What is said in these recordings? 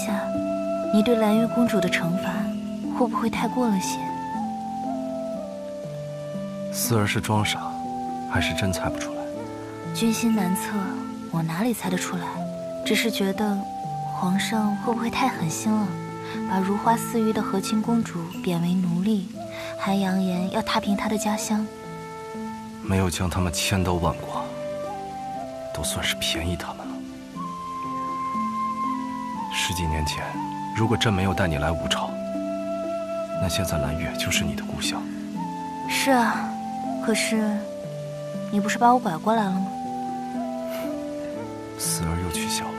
陛下，你对蓝月公主的惩罚会不会太过了些？思儿是装傻，还是真猜不出来？君心难测，我哪里猜得出来？只是觉得皇上会不会太狠心了，把如花似玉的和亲公主贬为奴隶，还扬言要踏平她的家乡。没有将他们千刀万剐，都算是便宜他们了。十几年前，如果朕没有带你来武朝，那现在蓝月就是你的故乡。是啊，可是你不是把我拐过来了吗？死而又取笑我。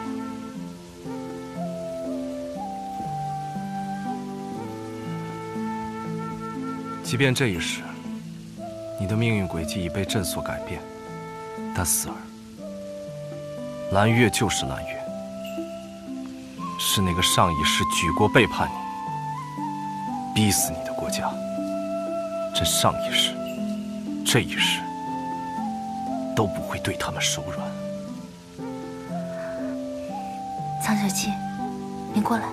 即便这一世，你的命运轨迹已被朕所改变，但死而，蓝月就是蓝月，是那个上一世举国背叛你、逼死你的国家。朕上一世、这一世都不会对他们手软。苍小七，你过来。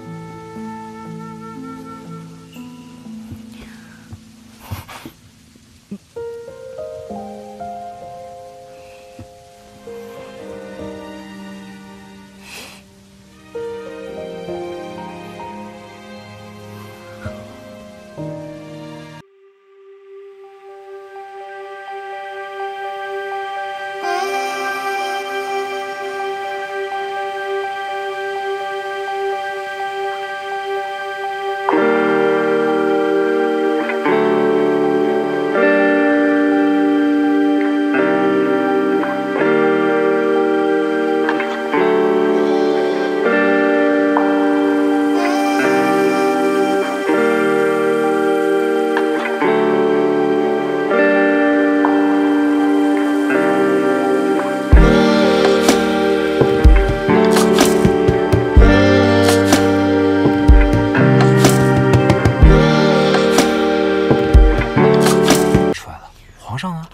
皇上啊！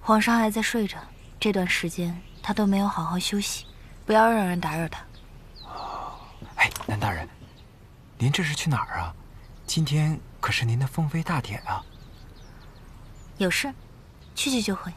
皇上还在睡着，这段时间他都没有好好休息，不要让人打扰他。哎，南大人，您这是去哪儿啊？今天可是您的封妃大典啊！有事，去去就回。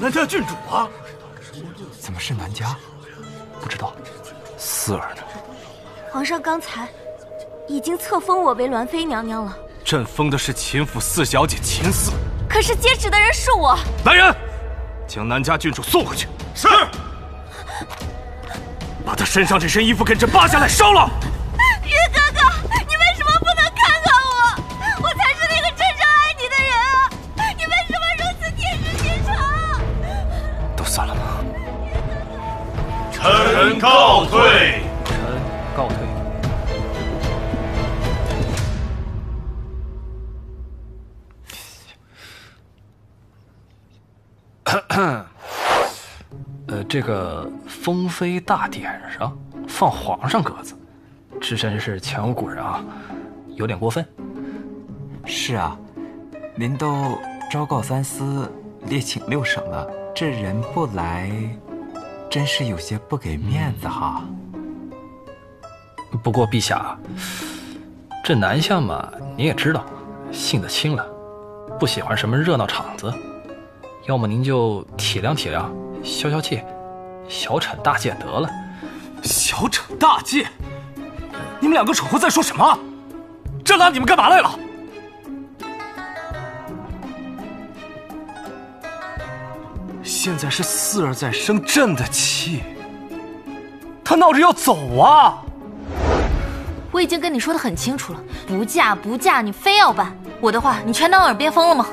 南家郡主啊？怎么是南家？不知道。四儿呢？皇上刚才已经册封我为鸾妃娘娘了。朕封的是秦府四小姐秦四。可是接旨的人是我。来人，将南家郡主送回去。是。把她身上这身衣服给朕扒下来烧了。臣告退。臣告退。呃这个封妃大典上放皇上鸽子只真是前无古人啊有点过分。是啊您都昭告三司列请六省了这人不来真是有些不给面子哈。不过陛下，这南相嘛，你也知道，性子轻了，不喜欢什么热闹场子。要么您就体谅体谅，消消气，小惩大戒得了。小惩大戒？你们两个蠢货在说什么？朕拉你们干嘛来了？现在是四儿在生朕的气，他闹着要走啊！我已经跟你说的很清楚了，不嫁不嫁，你非要办，我的话你全当耳边风了吗？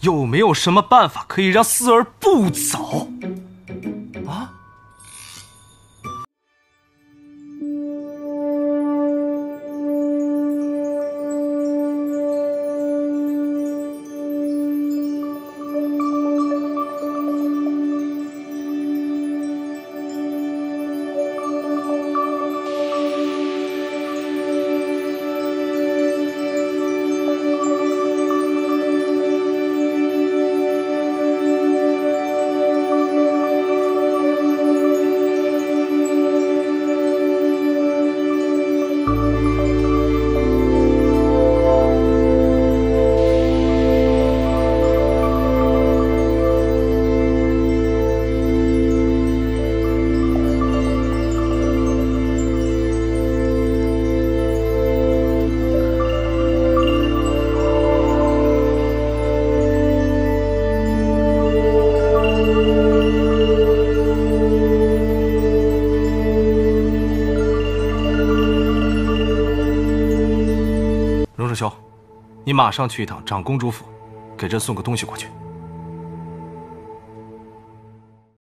有没有什么办法可以让四儿不走？你马上去一趟长公主府，给朕送个东西过去。